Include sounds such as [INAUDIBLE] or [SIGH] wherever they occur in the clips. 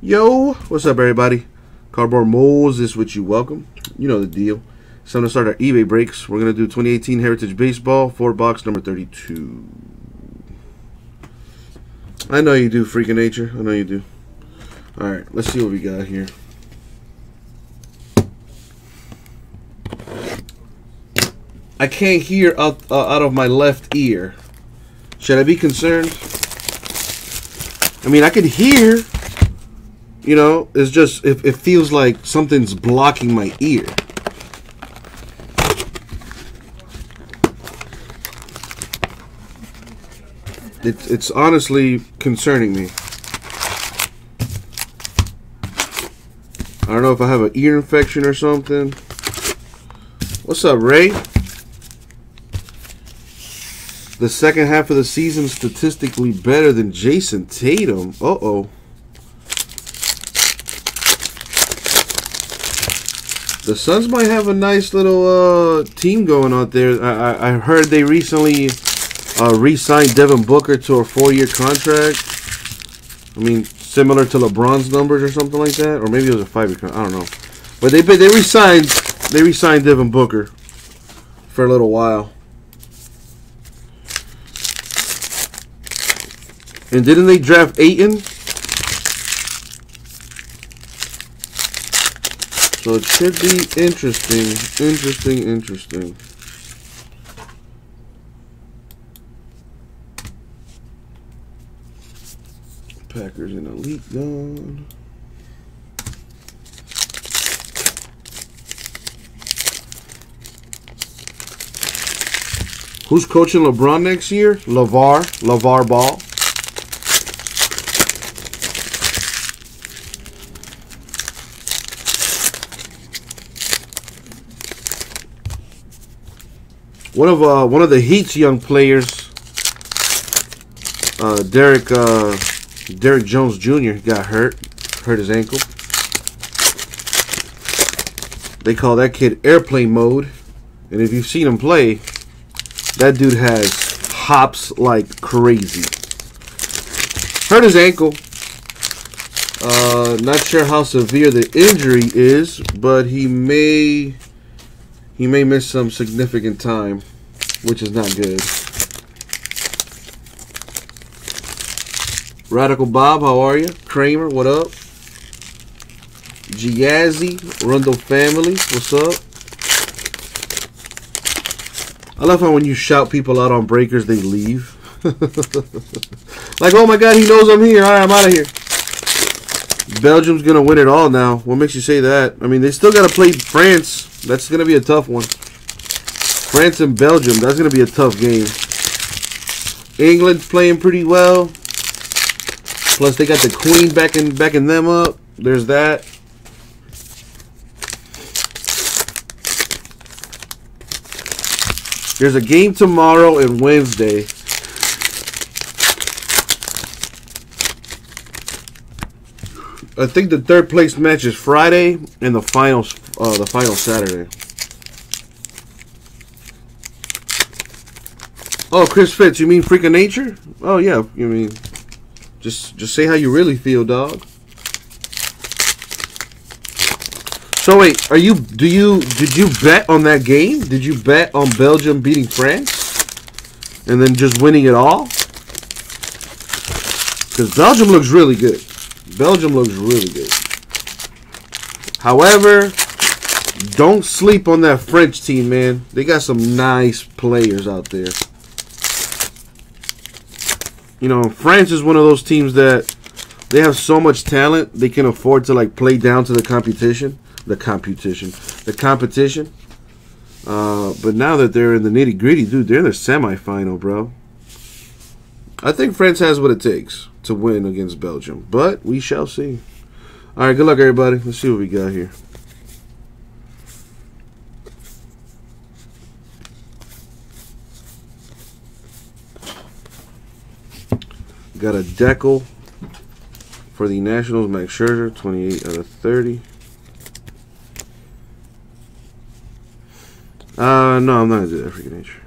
Yo, what's up, everybody? Cardboard Moses with you. Welcome. You know the deal. It's time to start our eBay breaks. We're going to do 2018 Heritage Baseball, four box number 32. I know you do, freaking nature. I know you do. All right, let's see what we got here. I can't hear out uh, out of my left ear. Should I be concerned? I mean, I can hear. You know, it's just it, it feels like something's blocking my ear. It, it's honestly concerning me. I don't know if I have an ear infection or something. What's up, Ray? The second half of the season statistically better than Jayson Tatum. Uh The Suns might have a nice little uh, team going out there. I, I, heard they recently uh, re-signed Devin Booker to a four-year contract. I mean, similar to LeBron's numbers or something like that, or maybe it was a five-year contract. I don't know. But they they re-signed they re-signed Devin Booker for a little while. And didn't they draft Ayton? So it should be interesting, interesting, interesting. Packers and Elite gone. Who's coaching LeBron next year? LaVar, LaVar Ball. One of uh, one of the Heat's young players, uh, Derek uh, Derrick Jones Jr. got hurt, hurt his ankle. They call that kid airplane mode, and if you've seen him play, that dude has hops like crazy. Hurt his ankle. Uh, not sure how severe the injury is, but he may he may miss some significant time, which is not good. Radical Bob, how are you? Kramer, what up? Giazzi, Rundle family, what's up? I love how when you shout people out on breakers, they leave. [LAUGHS] like, oh my god, he knows I'm here. All right, I'm out of here. Belgium's going to win it all now. What makes you say that? I mean, they still got to play France. That's going to be a tough one. France and Belgium, that's going to be a tough game. England's playing pretty well. Plus, they got the Queen backing, backing them up. There's that. There's a game tomorrow and Wednesday. I think the third place match is Friday and the finals uh, the final Saturday. Oh, Chris Fitz, you mean freak of nature? Oh yeah, you mean just just say how you really feel, dog. So wait, are you do you did you bet on that game? Did you bet on Belgium beating France? And then just winning it all? Because Belgium looks really good. Belgium looks really good. However, don't sleep on that French team, man. They got some nice players out there. You know, France is one of those teams that they have so much talent they can afford to like play down to the competition, the competition, the competition. Uh, but now that they're in the nitty gritty, dude, they're in the semifinal, bro. I think France has what it takes to win against Belgium, but we shall see. All right, good luck, everybody. Let's see what we got here. Got a Deckle for the Nationals, Max Scherzer, 28 out of 30. Uh, no, I'm not going to do that for freaking nature.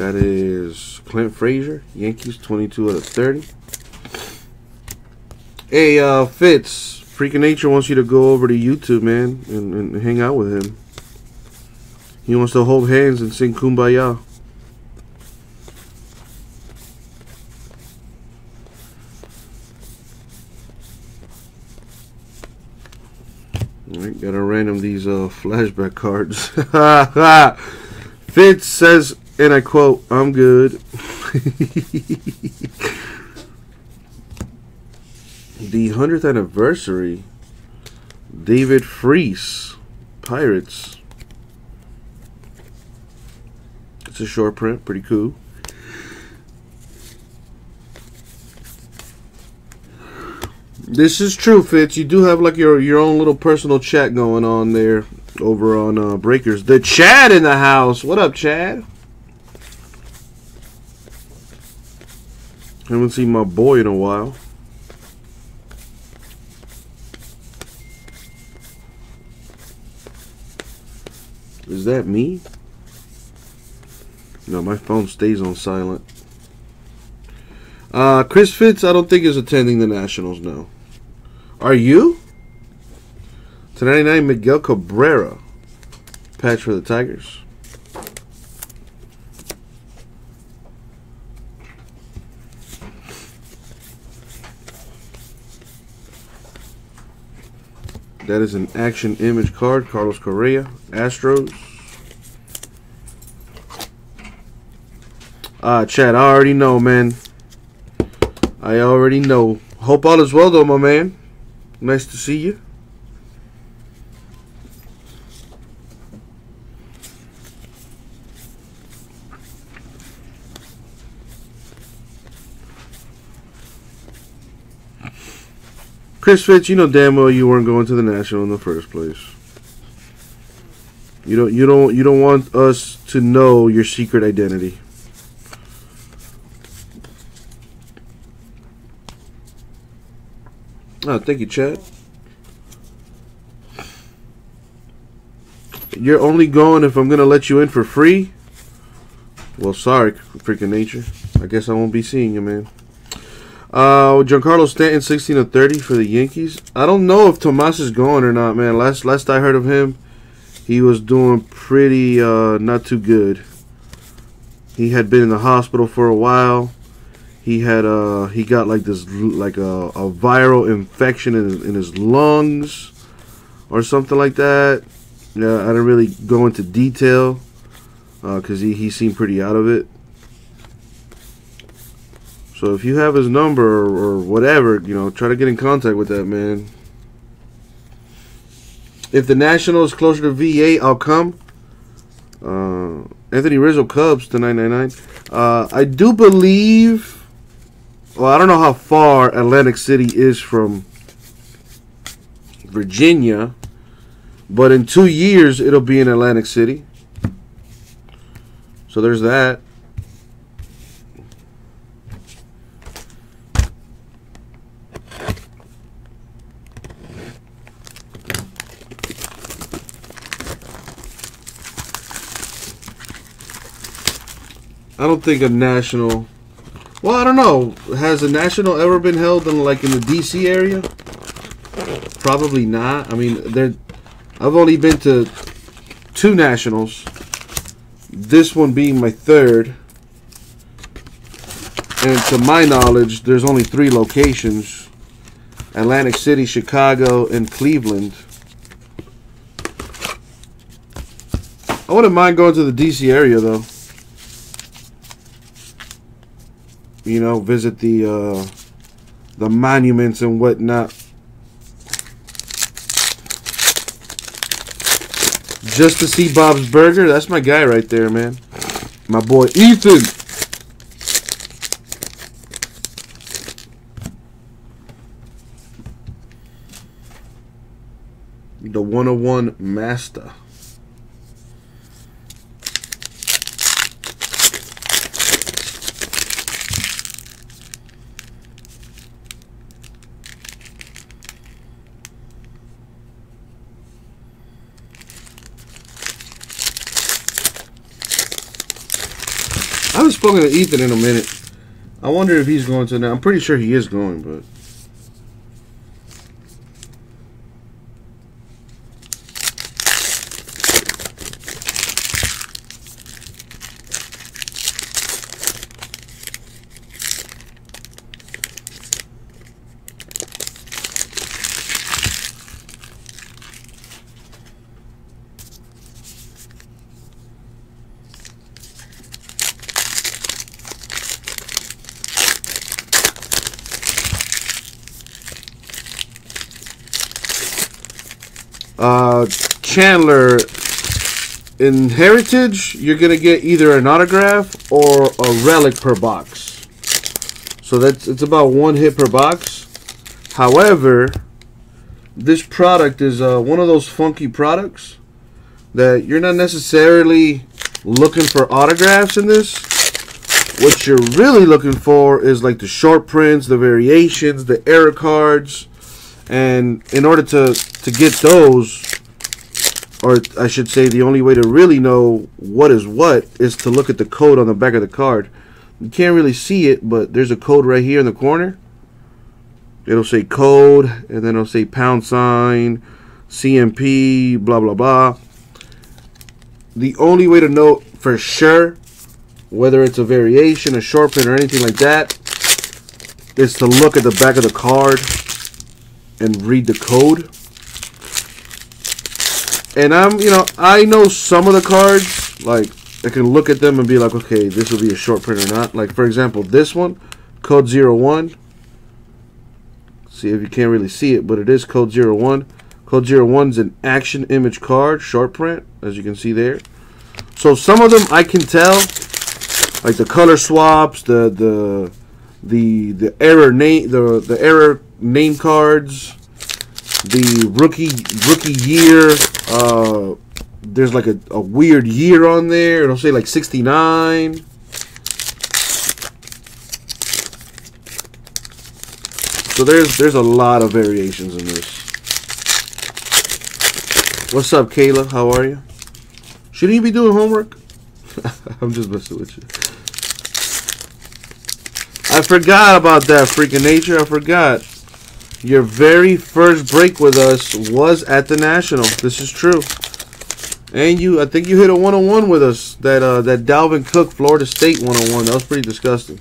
That is Clint Frazier, Yankees, 22 out of 30. Hey, uh, Fitz, Freaking Nature wants you to go over to YouTube, man, and, and hang out with him. He wants to hold hands and sing Kumbaya. Alright, gotta random these uh, flashback cards. [LAUGHS] Fitz says, and I quote, I'm good. [LAUGHS] the 100th anniversary, David Freese, Pirates. It's a short print, pretty cool. This is true, Fitz. You do have like your your own little personal chat going on there over on uh, Breakers. The Chad in the house. What up, Chad? Haven't seen my boy in a while. Is that me? No, my phone stays on silent. Uh, Chris Fitz, I don't think is attending the Nationals now. Are you? To 99, Miguel Cabrera. Patch for the Tigers. That is an action image card. Carlos Correa, Astros. Ah, uh, Chad, I already know, man. I already know. Hope all is well, though, my man. Nice to see you. Chris Fitz, you know damn well you weren't going to the national in the first place. You don't you don't you don't want us to know your secret identity. Oh, thank you, Chad. You're only going if I'm gonna let you in for free? Well, sorry, freaking nature. I guess I won't be seeing you, man. Uh, Giancarlo Stanton, 16 of 30 for the Yankees. I don't know if Tomas is going or not, man. Last last I heard of him, he was doing pretty uh, not too good. He had been in the hospital for a while. He had uh he got like this like a, a viral infection in his, in his lungs or something like that. Yeah, I didn't really go into detail because uh, he he seemed pretty out of it. So if you have his number or, whatever, you know, try to get in contact with that man. If the National is closer to VA, I'll come. Uh, Anthony Rizzo Cubs to 999. Uh, I do believe. Well, I don't know how far Atlantic City is from Virginia, but in two years it'll be in Atlantic City. So there's that. Don't think a national. Well, I don't know. Has a national ever been held in like in the D.C. area? Probably not. I mean, there. I've only been to two nationals. This one being my third. And to my knowledge, there's only three locations. Atlantic City, Chicago, and Cleveland. I wouldn't mind going to the D.C. area, though. You know, visit the uh, the monuments and whatnot. Just to see Bob's Burger, that's my guy right there, man. My boy Ethan. The 101 Master. Spoken to Ethan in a minute. I wonder if he's going to now. I'm pretty sure he is going, but. Uh, Chandler, in Heritage, you're going to get either an autograph or a relic per box. So that's it's about one hit per box. However, this product is uh, one of those funky products that you're not necessarily looking for autographs in this. What you're really looking for is like the short prints, the variations, the error cards, and in order to to get those, or I should say, the only way to really know what is what is to look at the code on the back of the card. You can't really see it, but there's a code right here in the corner. It'll say code, and then it'll say pound sign, CMP, blah blah blah. The only way to know for sure whether it's a variation, a short print, or anything like that is to look at the back of the card and read the code. And I'm, you know, I know some of the cards, like, I can look at them and be like, okay, this will be a short print or not. Like, for example, this one, code 01. See if you can't really see it, but it is code 01. Code 01 is an action image card, short print, as you can see there. So some of them I can tell, like the color swaps, the the the the error name, the the error name cards, the rookie rookie year. Uh, there's like a, a weird year on there. It'll say like 69. So there's there's a lot of variations in this. What's up, Kayla? How are you? Shouldn't you be doing homework? [LAUGHS] I'm just messing with you. I forgot about that freaking nature. I forgot. Your very first break with us was at the National. This is true. And you, I think you hit a one-on-one with us. That uh, that Dalvin Cook Florida State one-on-one. That was pretty disgusting.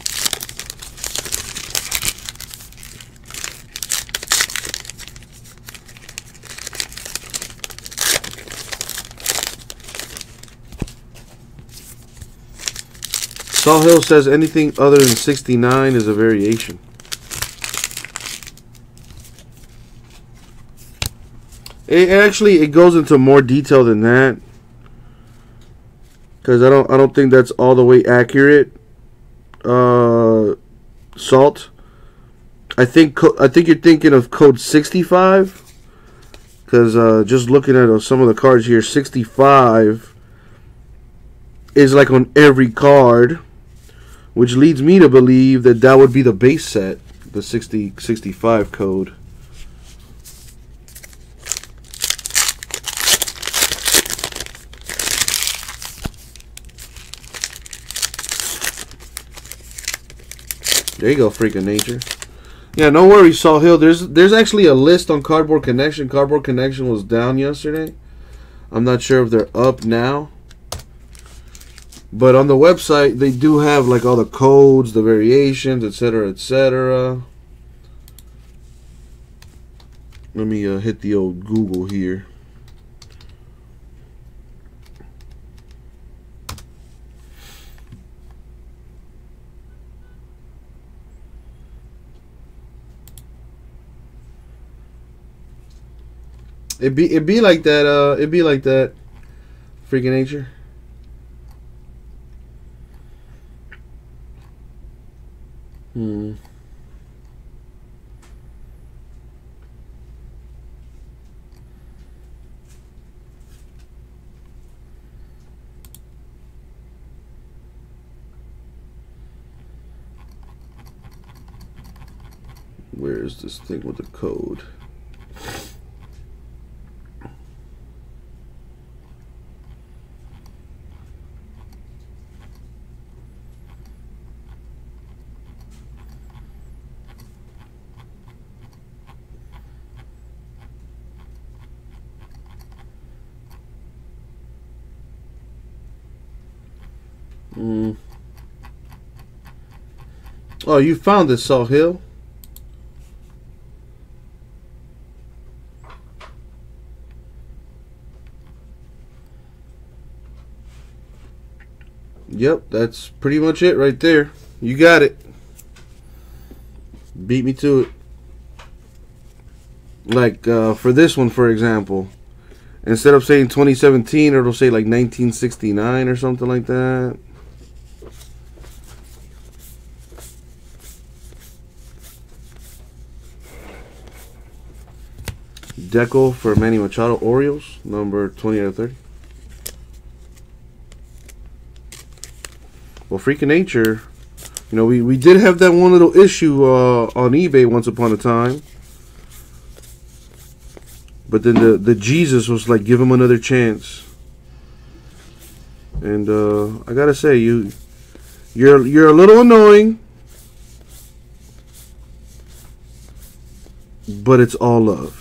Saul Hill says anything other than 69 is a variation. It actually it goes into more detail than that because I don't I don't think that's all the way accurate. Uh, salt. I think I think you're thinking of code 65 because uh, just looking at uh, some of the cards here, 65 is like on every card which leads me to believe that that would be the base set, the 60, 65 code. There you go, freaking nature. Yeah, no worries, Saul Hill. There's there's actually a list on Cardboard Connection. Cardboard Connection was down yesterday. I'm not sure if they're up now. But on the website, they do have like all the codes, the variations, etc., etc. Let me uh, hit the old Google here. It be it be like that. Uh, it be like that. Freaking nature. Hmm. Where is this thing with the code? Mm. Oh, you found it, Salt Hill. Yep, that's pretty much it right there. You got it. Beat me to it. Like uh, for this one, for example, instead of saying 2017, it'll say like 1969 or something like that. Deckle for Manny Machado Orioles, number 20 out of 30. Well, Freakin' Nature, you know, we, we did have that one little issue uh, on eBay once upon a time. But then the, the Jesus was like, give him another chance. And uh, I gotta say, you you're you're a little annoying, but it's all love.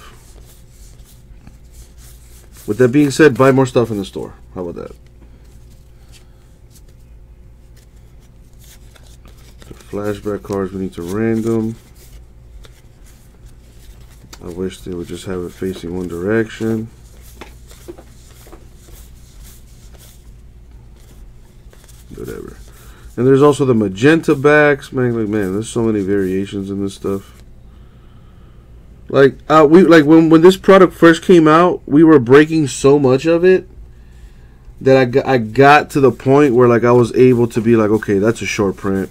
With that being said, buy more stuff in the store. How about that? The flashback cards we need to random. I wish they would just have it facing one direction. Whatever. And there's also the magenta backs. Man, like man, there's so many variations in this stuff. Like uh, we like when when this product first came out, we were breaking so much of it that I got, I got to the point where like I was able to be like, okay, that's a short print.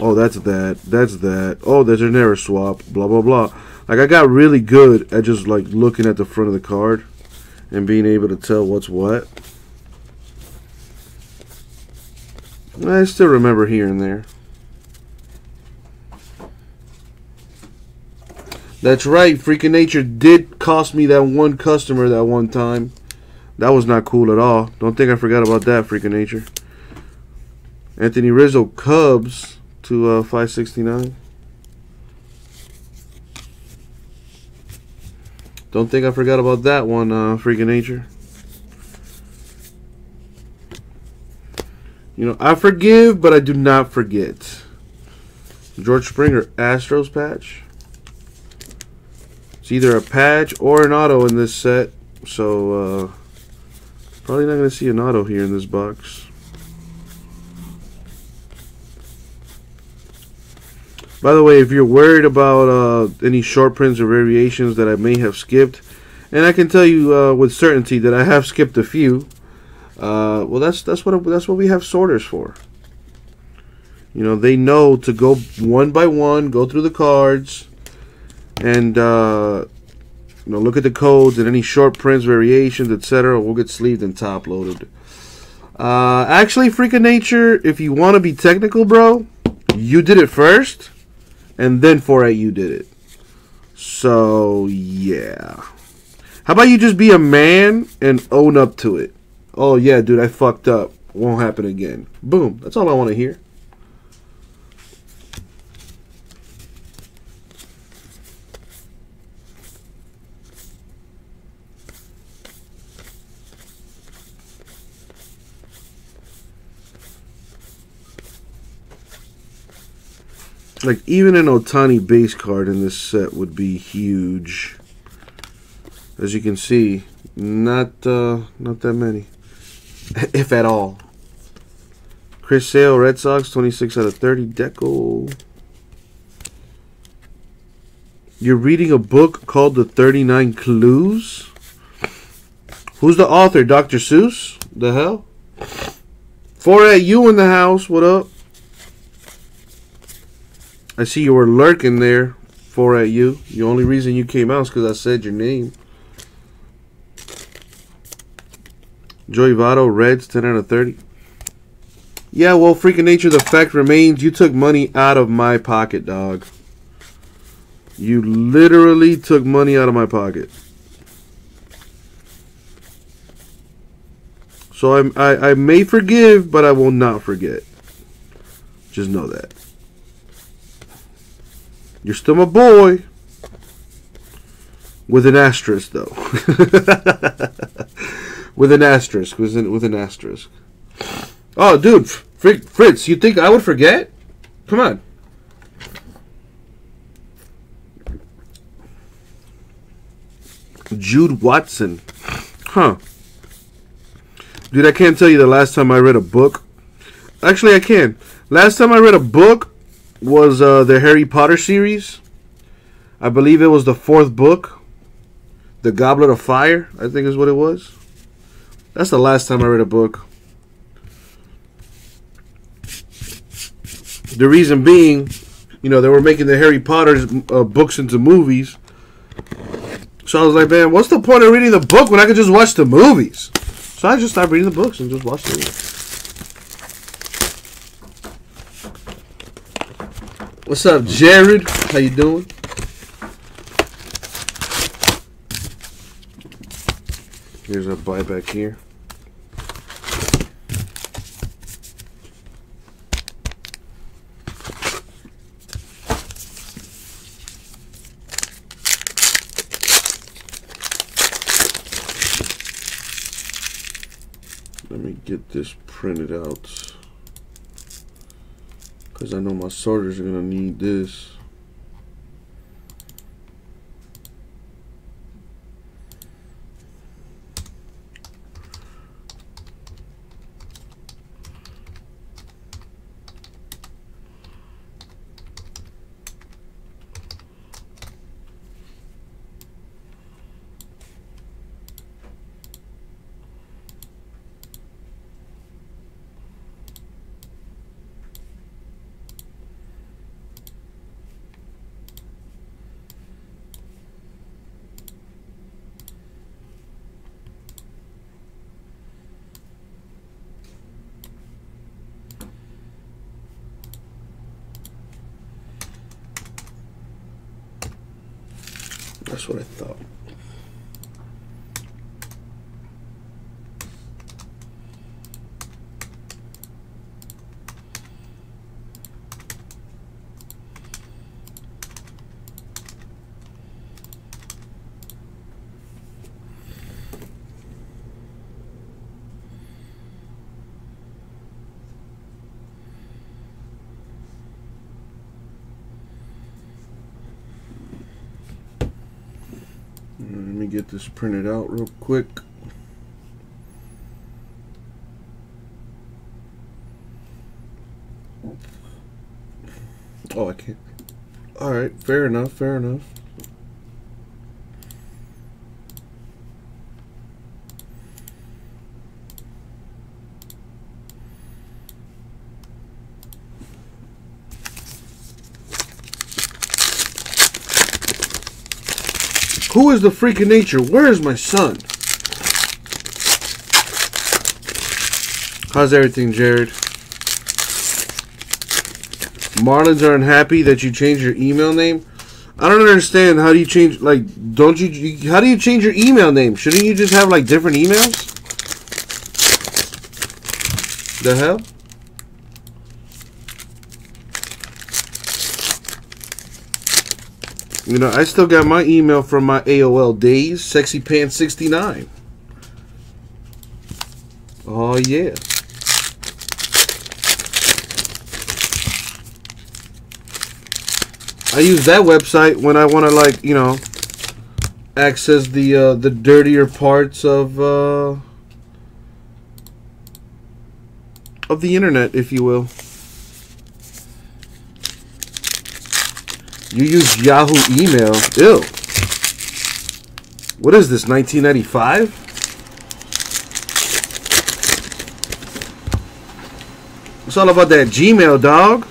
Oh, that's that. That's that. Oh, there's an error swap. Blah blah blah. Like I got really good at just like looking at the front of the card and being able to tell what's what. I still remember here and there. That's right, Freakin' Nature did cost me that one customer that one time. That was not cool at all. Don't think I forgot about that, Freakin' Nature. Anthony Rizzo Cubs to uh, 569. Don't think I forgot about that one, uh, Freakin' Nature. You know, I forgive, but I do not forget. George Springer Astros patch. It's either a patch or an auto in this set. So, uh, probably not going to see an auto here in this box. By the way, if you're worried about uh, any short prints or variations that I may have skipped, and I can tell you uh, with certainty that I have skipped a few. Uh, well, that's that's what that's what we have sorters for. You know, they know to go one by one, go through the cards, and uh, you know look at the codes and any short prints, variations, etc. We'll get sleeved and top loaded. Uh, actually, Freakin' Nature, if you want to be technical, bro, you did it first, and then 4 you did it. So yeah. How about you just be a man and own up to it? Oh yeah, dude, I fucked up. Won't happen again. Boom. That's all I want to hear. Like, even an Ohtani base card in this set would be huge. As you can see, not uh, not that many. [LAUGHS] if at all. Chris Sale, Red Sox, 26 out of 30. Deckle. You're reading a book called The 39 Clues? Who's the author? Dr. Seuss? The hell? 4 at you in the house. What up? I see you were lurking there. For at you. The only reason you came out is because I said your name. Joey Votto, Reds, 10 out of 30. Yeah, well, freaking Nature, the fact remains you took money out of my pocket, dog. You literally took money out of my pocket. So I'm, I, I may forgive, but I will not forget. Just know that. You're still my boy. With an asterisk, though. [LAUGHS] with an asterisk. With an, with an asterisk. Oh, dude. Frick, Fritz, you think I would forget? Come on. Jude Watson. Huh. Dude, I can't tell you the last time I read a book. Actually, I can. Last time I read a book was uh, the Harry Potter series. I believe it was the fourth book. The Goblet of Fire, I think is what it was. That's the last time I read a book. The reason being, you know, they were making the Harry Potter uh, books into movies. So I was like, man, what's the point of reading the book when I could just watch the movies? So I just stopped reading the books and just watched the movies. What's up, Jared? How you doing? Here's a buyback here. Let me get this printed out. Because I know my sorters are going to need this. That's what I thought. Let me get this printed out real quick. Oh, I can't. All right, fair enough, fair enough. Who is the freak of nature? Where is my son? How's everything, Jared? Marlins are unhappy that you changed your email name. I don't understand. How do you change? Like, don't you, you? How do you change your email name? Shouldn't you just have like different emails? The hell? You know, I still got my email from my AOL days, sexypants69. Oh, yeah. I use that website when I want to, like, you know, access the uh, the dirtier parts of uh, of the internet, if you will. You use Yahoo email. Ew. What is this, 1995? It's all about that Gmail, dog.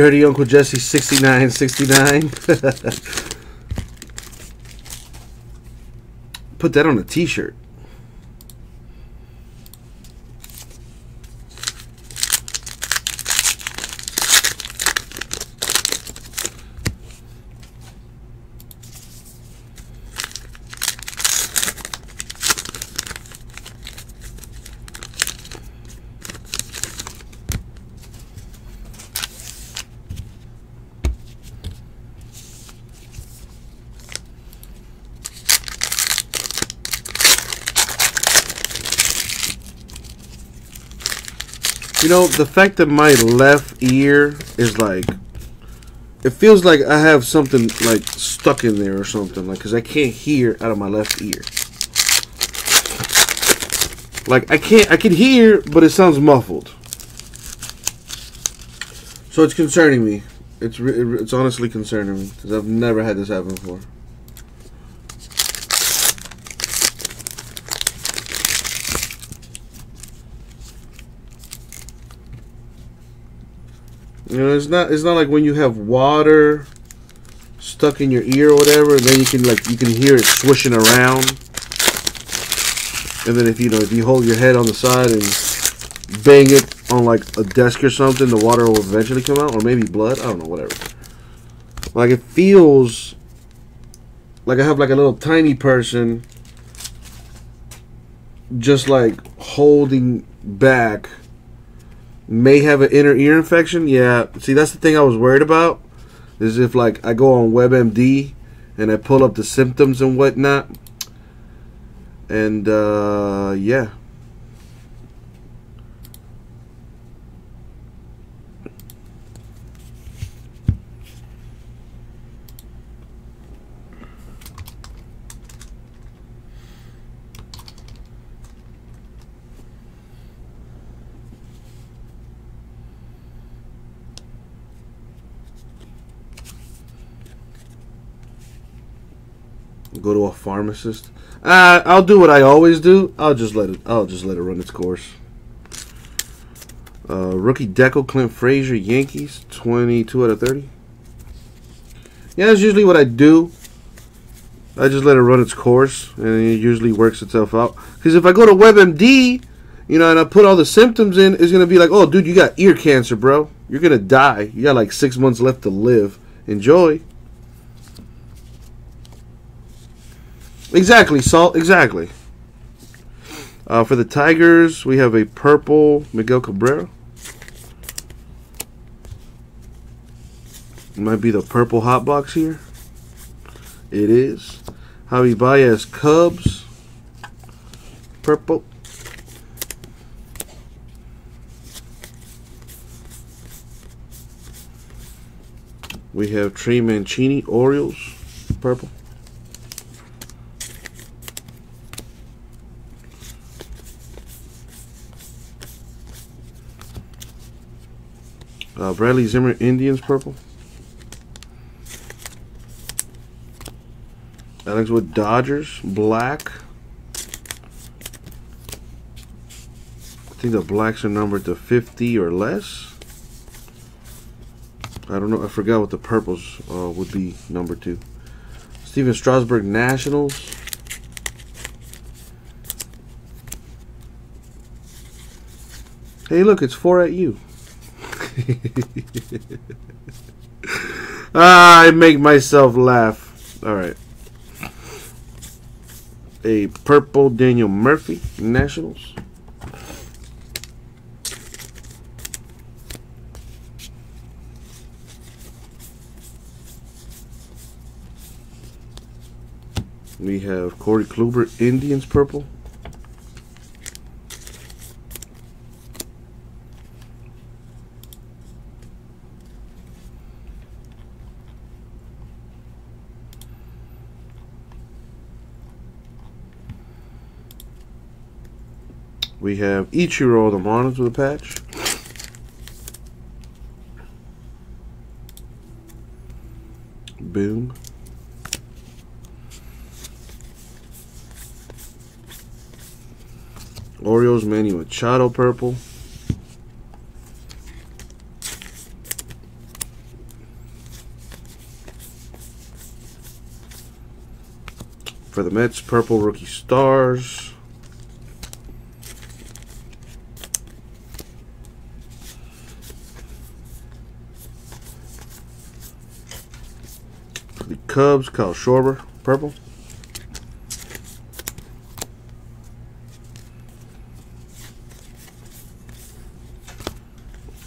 Dirty Uncle Jesse 6969. [LAUGHS] Put that on a t-shirt. Know, the fact that my left ear is like, it feels like I have something like stuck in there or something, like, because I can't hear out of my left ear. Like, I can't, I can hear, but it sounds muffled. So it's concerning me. It's, it's honestly concerning me, because I've never had this happen before. You know, it's not it's not like when you have water stuck in your ear or whatever, and then you can like you can hear it swishing around. And then if you know if you hold your head on the side and bang it on like a desk or something, the water will eventually come out, or maybe blood. I don't know, whatever. Like it feels like I have like a little tiny person just like holding back may have an inner ear infection. Yeah, see, that's the thing I was worried about. Is if like I go on WebMD and I pull up the symptoms and whatnot, and uh, yeah. Go to a pharmacist. Uh, I'll do what I always do. I'll just let it. I'll just let it run its course. Uh, rookie Deckle Clint Frazier Yankees 22 out of 30. Yeah, that's usually what I do. I just let it run its course, and it usually works itself out. Because if I go to WebMD, you know, and I put all the symptoms in, it's gonna be like, oh, dude, you got ear cancer, bro. You're gonna die. You got like six months left to live. Enjoy. Exactly, Salt. Exactly. Uh, for the Tigers, we have a purple Miguel Cabrera. It might be the purple hot box here. It is. Javy Baez Cubs. Purple. We have Trey Mancini Orioles. Purple. Uh, Bradley Zimmer, Indians, purple. Alex Wood, Dodgers, black. I think the blacks are numbered to 50 or less. I don't know. I forgot what the purples uh, would be numbered to. Stephen Strasburg, Nationals. Hey, look, it's four at you. [LAUGHS] ah, I make myself laugh. All right. A purple Daniel Murphy Nationals. We have Corey Kluber Indians purple. We have Ichiro the Marlins with a patch. Boom. Orioles Manny Machado purple. For the Mets, purple rookie stars. Cubs, Kyle Schwarber, purple.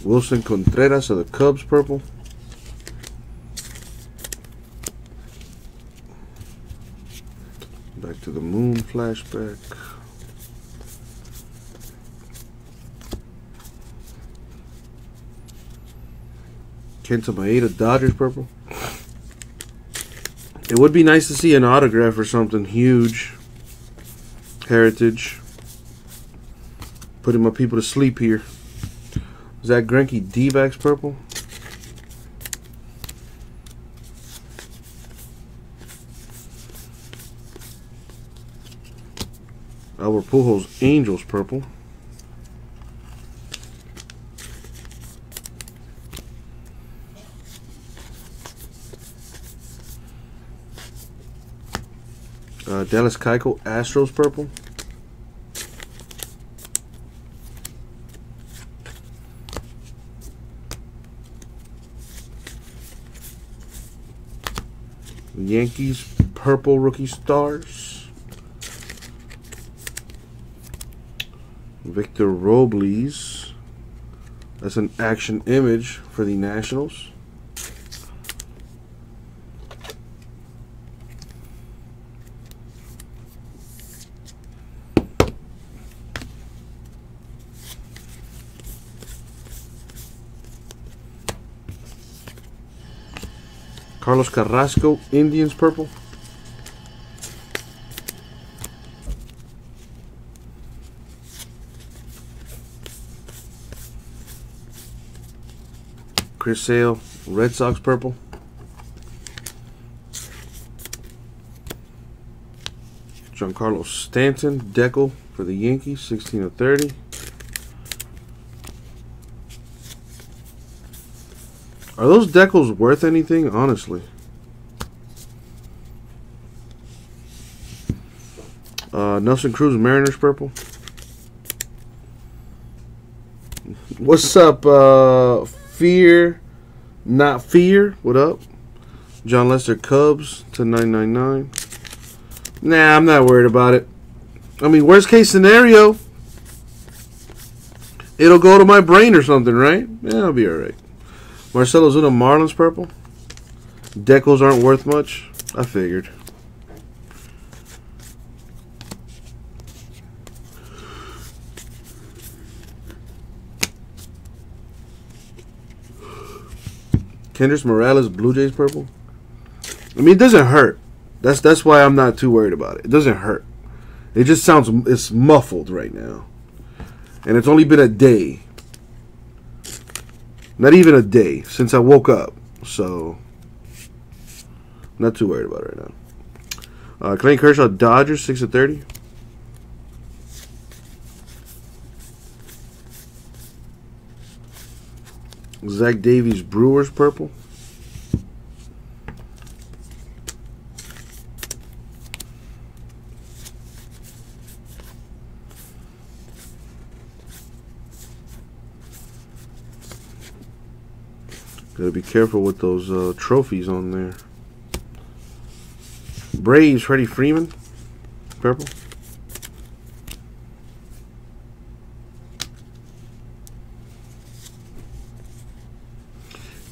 Willson Contreras of the Cubs purple. Back to the moon flashback. Kenta Maeda Dodgers purple. It would be nice to see an autograph or something huge. Heritage. Putting my people to sleep here. Is that Greinke D-backs purple? Albert Pujols Angels purple. Dallas Keuchel Astros purple. Yankees purple rookie stars. Victor Robles. That's an action image for the Nationals. Carlos Carrasco, Indians purple. Chris Sale, Red Sox purple. Giancarlo Stanton, Decal for the Yankees, 16 of 30. Are those decals worth anything? Honestly. Uh, Nelson Cruz, Mariners purple. What's up, uh, Fear, not Fear? What up? Jon Lester Cubs to 999. Nah, I'm not worried about it. I mean, worst case scenario, it'll go to my brain or something, right? Yeah, I'll be alright. Marcell Ozuna Marlins purple. Decals aren't worth much. I figured. Kendrys Morales Blue Jays purple. I mean, it doesn't hurt. That's that's why I'm not too worried about it. It doesn't hurt. It just sounds it's muffled right now, and it's only been a day. Not even a day since I woke up. So, not too worried about it right now. Uh, Clayton Kershaw, Dodgers, 6 of 30. Zach Davies, Brewers, purple. Gotta be careful with those uh, trophies on there. Braves, Freddie Freeman. Purple.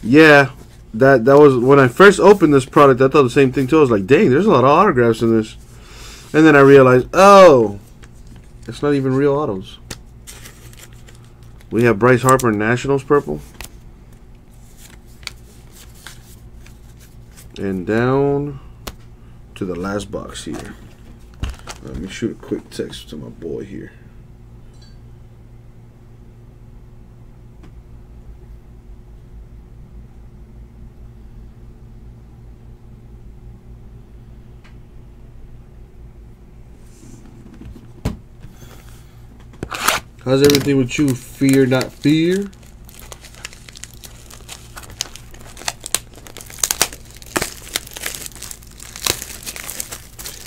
Yeah, that that was when I first opened this product. I thought the same thing too. I was like, "Dang, there's a lot of autographs in this," and then I realized, "Oh, it's not even real autos." We have Bryce Harper Nationals purple, and down to the last box here. Let me shoot a quick text to my boy here. How's everything with you? Fear, not fear.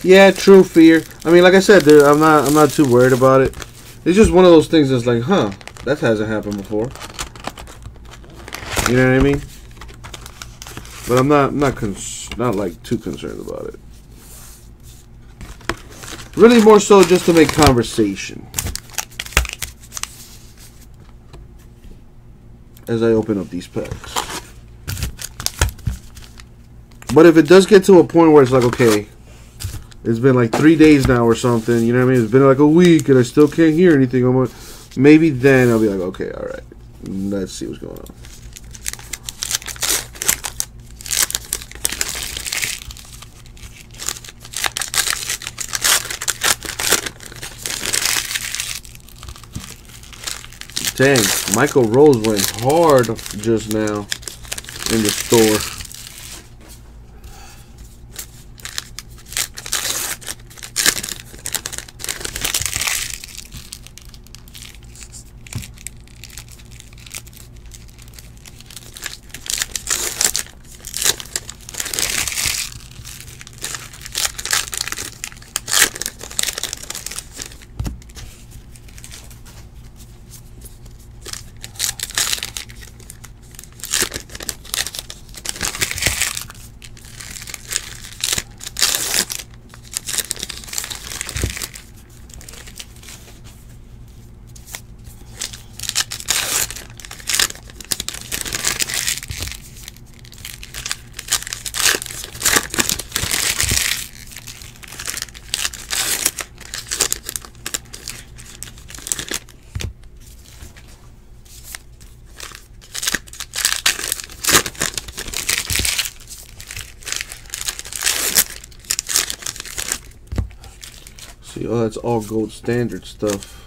Yeah, true fear. I mean, like I said, dude, I'm not, I'm not too worried about it. It's just one of those things that's like, huh, that hasn't happened before. You know what I mean? But I'm not, I'm not, cons- not like too concerned about it. Really, more so just to make conversation. as I open up these packs. But if it does get to a point where it's like, okay, it's been like three days now or something, you know what I mean? It's been like a week and I still can't hear anything. I'm like, maybe then I'll be like, okay, all right, let's see what's going on. Dang, Michael Rose went hard just now in the store. Oh, that's all gold standard stuff.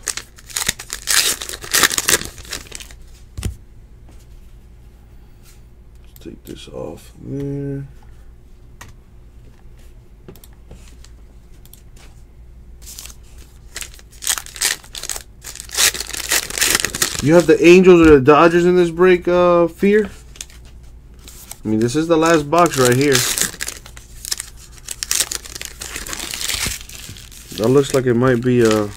Let's take this off there. You have the Angels or the Dodgers in this break, uh, Fear? I mean, this is the last box right here. That looks like it might be a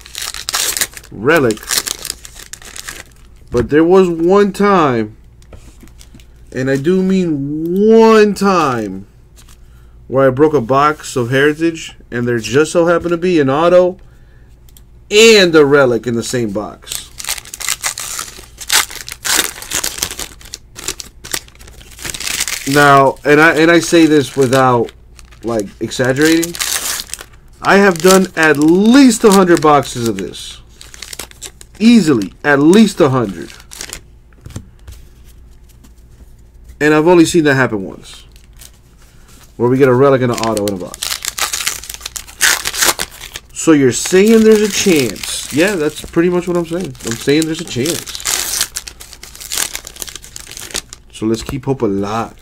relic. But there was one time, and I do mean one time, where I broke a box of Heritage, and there just so happened to be an auto and a relic in the same box. Now, and I and I say this without like exaggerating. I have done at least a hundred boxes of this. Easily, at least a hundred. And I've only seen that happen once. Where we get a relic and an auto in a box. So you're saying there's a chance. Yeah, that's pretty much what I'm saying. I'm saying there's a chance. So let's keep hope alive.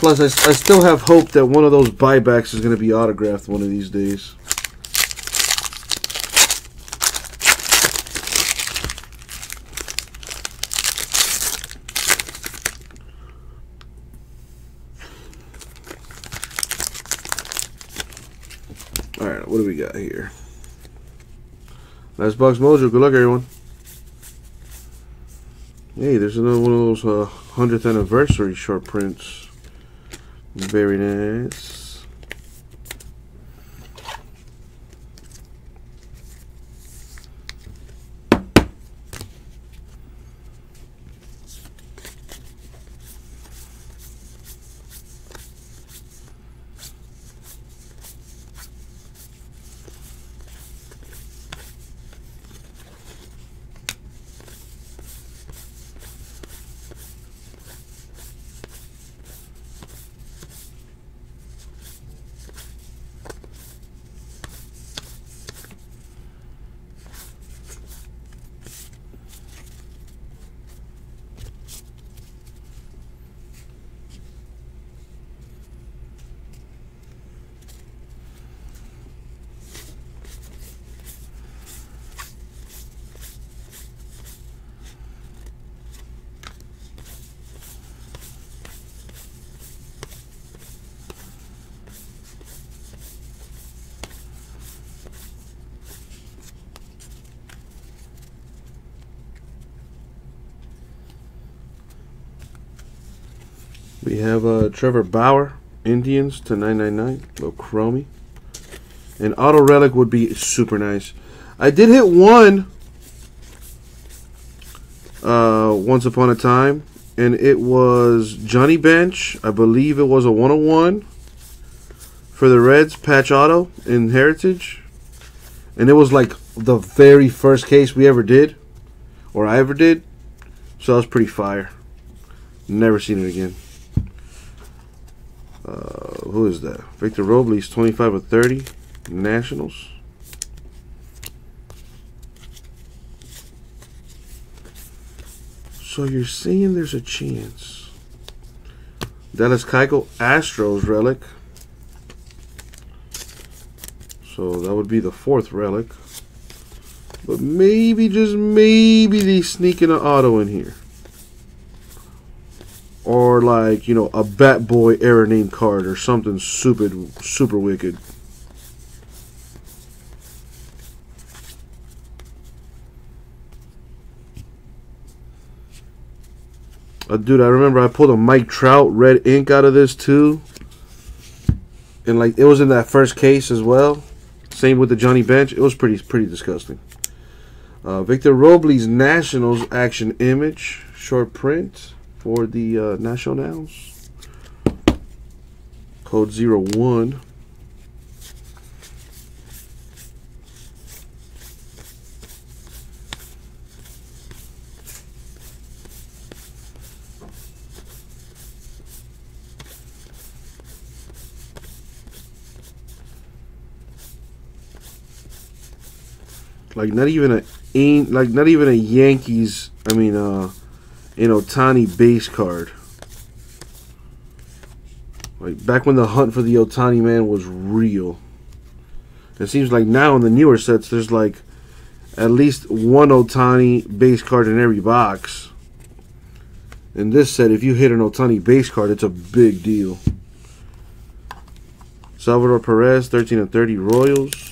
Plus, I, I still have hope that one of those buybacks is going to be autographed one of these days. Alright, what do we got here? Last box mojo. Good luck, everyone. Hey, there's another one of those uh, 100th anniversary short prints. Very nice. Have uh, Trevor Bauer, Indians to 999, little chromie. An auto relic would be super nice. I did hit one uh, once upon a time, and it was Johnny Bench. I believe it was a 101 for the Reds patch auto in Heritage. And it was like the very first case we ever did, or I ever did. So that was pretty fire. Never seen it again. Uh, who is that? Victor Robles, 25 of 30. Nationals. So you're saying there's a chance. Dallas Keuchel, Astros relic. So that would be the fourth relic. But maybe, just maybe, they sneak an auto in here or like you know a Bat Boy era name card or something stupid, super wicked. Uh, dude, I remember I pulled a Mike Trout red ink out of this too, and like it was in that first case as well. Same with the Johnny Bench. It was pretty pretty disgusting. Uh, Victor Robles Nationals action image short print for the uh, Nationals. Code 01. Like not even a ain't like not even a Yankees. I mean, uh, an Ohtani base card. Like back when the hunt for the Ohtani man was real. It seems like now in the newer sets there's like at least one Ohtani base card in every box. In this set, if you hit an Ohtani base card, it's a big deal. Salvador Perez, 13 and 30 Royals.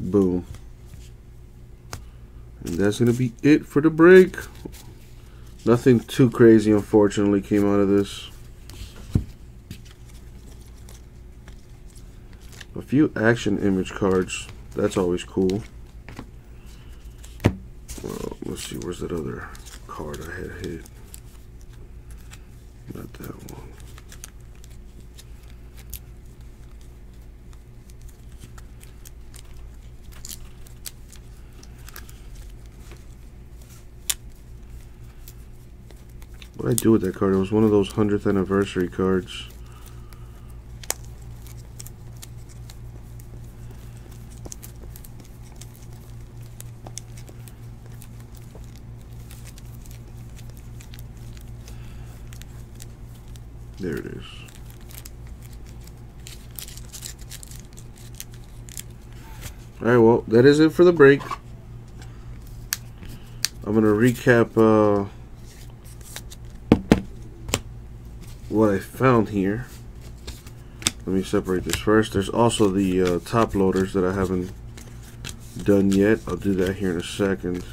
Boom. And that's going to be it for the break. Nothing too crazy, unfortunately, came out of this. A few action image cards. That's always cool. Well, let's see. Where's that other card I had hit? Not that one. What did I do with that card? It was one of those 100th anniversary cards. There it is. All right, well, that is it for the break. I'm going to recap uh, what I found here. Let me separate this first. There's also the uh, top loaders that I haven't done yet. I'll do that here in a second.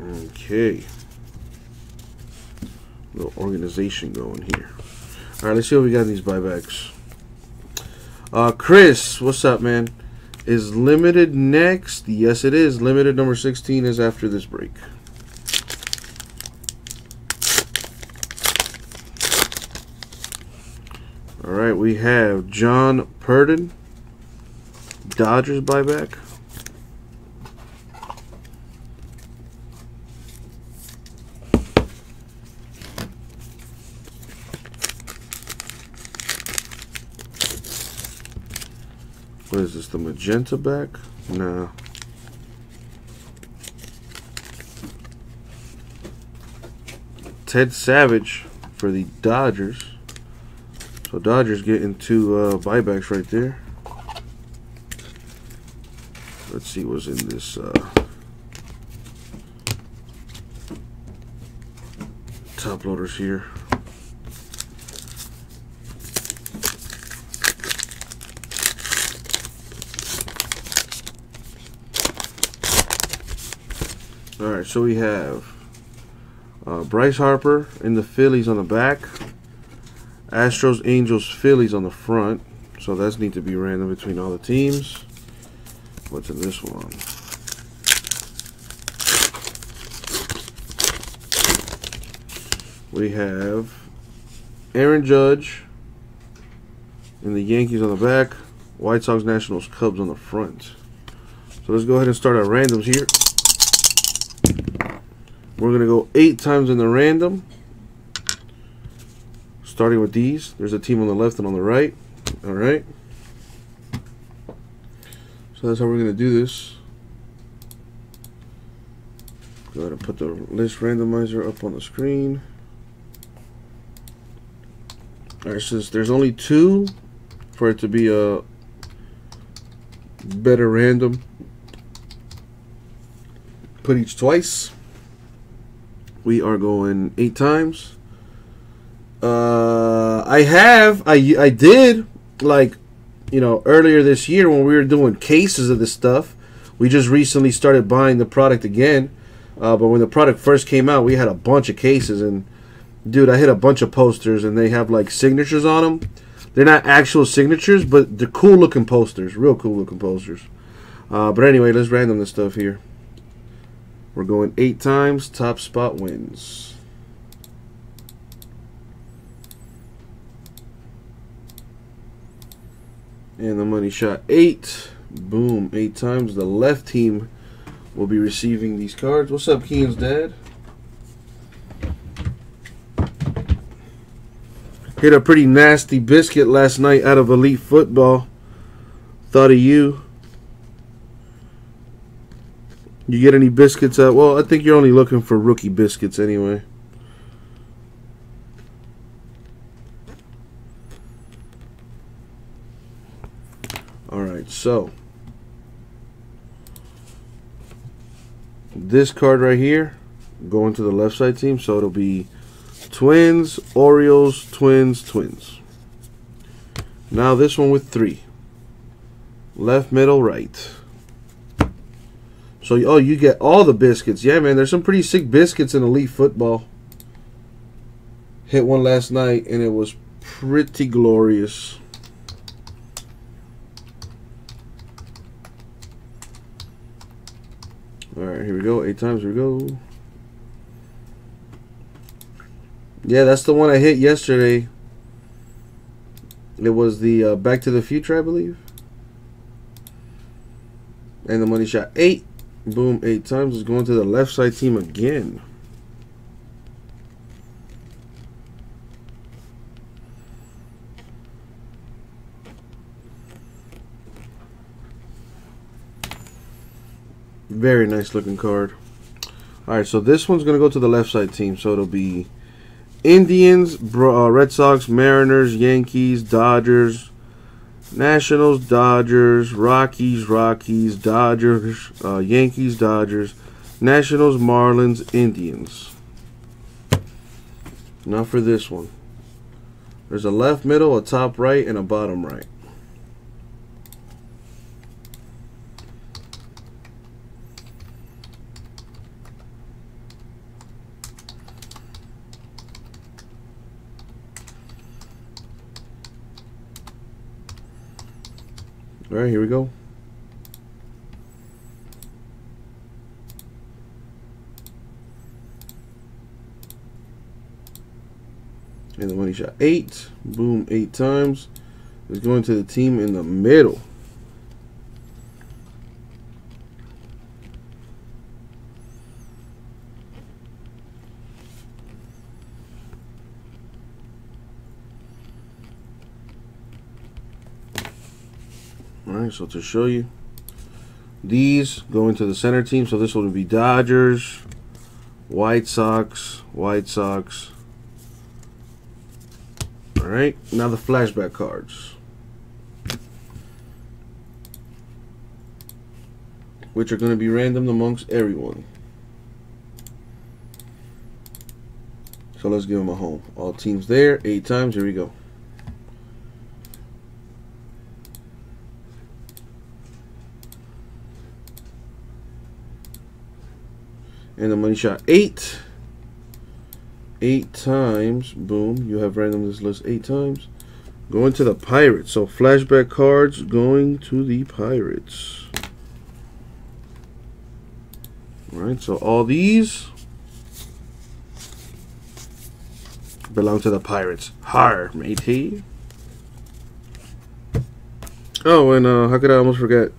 Okay. Little organization going here. All right, let's see what we got in these buybacks. Uh, Chris, what's up, man? Is limited next? Yes, it is. Limited number 16 is after this break. All right, we have John Purdin, Dodgers buyback. What is this, the magenta back? Nah. Ted Savage for the Dodgers. So Dodgers getting two uh, buybacks right there. Let's see what's in this uh, top loaders here. Right, so we have uh, Bryce Harper in the Phillies on the back, Astros, Angels, Phillies on the front. So that's need to be random between all the teams. What's in this one? We have Aaron Judge and the Yankees on the back, White Sox, Nationals, Cubs on the front. So let's go ahead and start our randoms here. We're going to go eight times in the random. Starting with these. There's a team on the left and on the right. All right. So that's how we're going to do this. Go ahead and put the list randomizer up on the screen. All right, since there's only two for it to be a better random, put each twice we are going eight times. Uh, I have, I, I did, like, you know, earlier this year when we were doing cases of this stuff. We just recently started buying the product again. Uh, but when the product first came out, we had a bunch of cases. And, dude, I hit a bunch of posters and they have, like, signatures on them. They're not actual signatures, but they're cool looking posters. Real cool looking posters. Uh, but anyway, let's random this stuff here. We're going eight times. Top spot wins. And the money shot eight. Boom. Eight times. The left team will be receiving these cards. What's up, Keen's dad? Hit a pretty nasty biscuit last night out of Elite Football. Thought of you. You get any biscuits? Uh, well, I think you're only looking for rookie biscuits anyway. Alright, so. This card right here, going to the left side team, so it'll be Twins, Orioles, Twins, Twins. Now this one with three. Left, middle, right. So, oh, you get all the biscuits. Yeah, man, there's some pretty sick biscuits in elite football. Hit one last night, and it was pretty glorious. All right, here we go. Eight times, here we go. Yeah, that's the one I hit yesterday. It was the uh, Back to the Future, I believe. And the money shot eight. Boom, eight times. is going to the left side team again. Very nice looking card. Alright, so this one's going to go to the left side team. So it'll be Indians, uh, Red Sox, Mariners, Yankees, Dodgers, Nationals, Dodgers, Rockies, Rockies, Dodgers, uh, Yankees, Dodgers, Nationals, Marlins, Indians. Now for this one. There's a left middle, a top right, and a bottom right. All right, here we go. And the money shot eight. Boom, eight times. Is going to the team in the middle. Alright, so to show you, these go into the center team. So this will be Dodgers, White Sox, White Sox. Alright, now the flashback cards. Which are going to be random amongst everyone. So let's give them a home. All teams there, eight times. Here we go. And the money shot eight. Eight times boom you have random this list eight times. Going to the pirates. So flashback cards going to the pirates. All right so all these belong to the pirates. Har matey. Oh and uh how could i almost forget?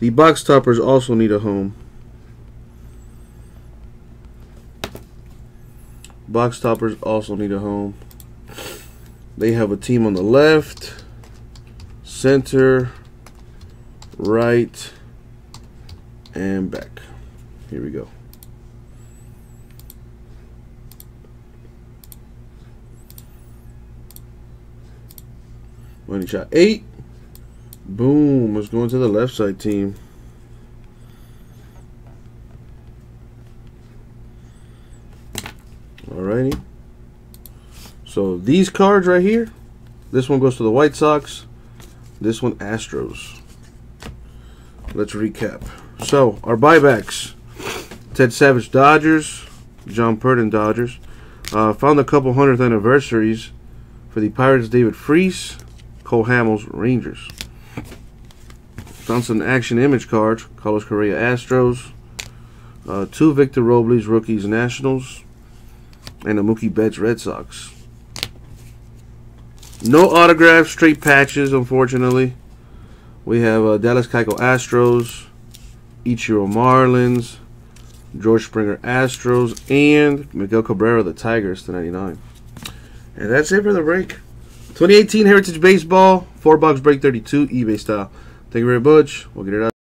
The box toppers also need a home Box toppers also need a home. They have a team on the left, center, right, and back. Here we go. Money shot eight. Boom. It's going to the left side team. Alrighty. So these cards right here, this one goes to the White Sox, this one Astros. Let's recap. So our buybacks: Ted Savage Dodgers, John Purdin Dodgers. Uh, found a couple hundredth anniversaries for the Pirates. David Freese, Cole Hamels Rangers. Found some action image cards. Carlos Correa Astros. Uh, two Victor Robles rookies Nationals and the Mookie Betts Red Sox. No autographs, straight patches, unfortunately. We have uh, Dallas Keuchel Astros, Ichiro Marlins, George Springer Astros, and Miguel Cabrera the Tigers to 99. And that's it for the break. 2018 Heritage Baseball, 4 box break 32, eBay style. Thank you very much. We'll get it out.